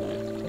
night.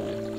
Amen.